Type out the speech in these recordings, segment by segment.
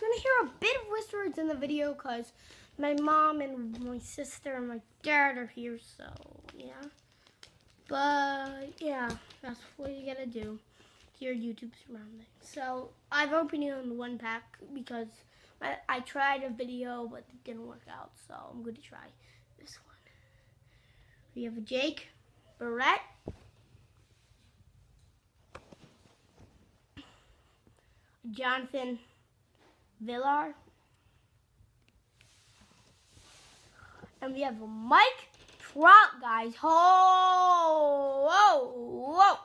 you're gonna hear a bit of whispers in the video because my mom and my sister and my dad are here, so yeah. But yeah, that's what you gotta do your YouTube surroundings. So I've opened it on one pack because I, I tried a video but it didn't work out, so I'm gonna try this one. We have a Jake, Barrett, Jonathan Villar. And we have Mike Trout, guys. Oh, whoa,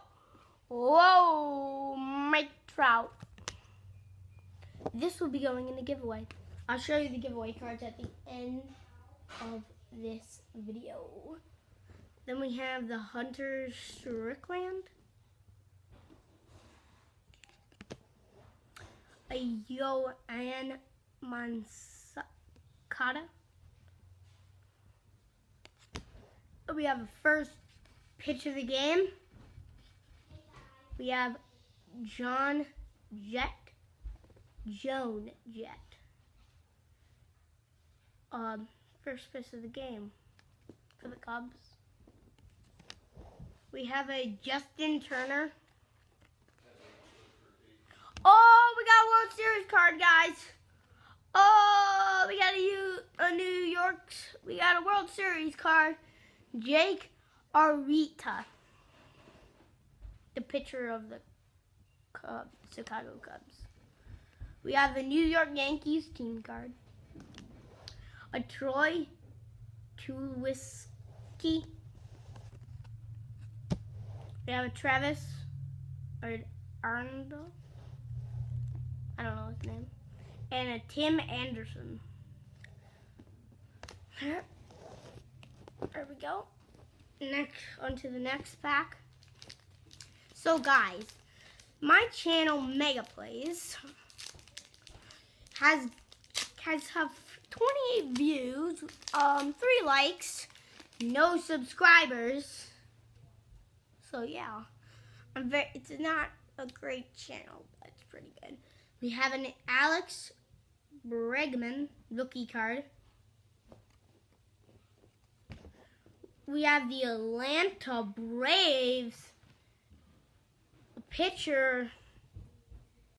whoa, whoa, Mike Trout. This will be going in the giveaway. I'll show you the giveaway cards at the end of this video. Then we have the Hunter Strickland. A Yoan Moncada. We have a first pitch of the game. We have John Jett. Joan Jett. Um, first pitch of the game for the Cubs. We have a Justin Turner. Oh, we got a World Guys. Oh, we got a, a New York, we got a World Series card. Jake Arrieta, the pitcher of the Cubs, Chicago Cubs. We have the New York Yankees team card. A Troy Tulowitzki. We have a Travis Arnold. I don't know his name. And a Tim Anderson. There we go. Next, onto the next pack. So guys, my channel Mega Plays has has have 28 views, um, three likes, no subscribers. So yeah, I'm very. It's not a great channel, but it's pretty good. We have an Alex Bregman rookie card. we have the Atlanta Braves pitcher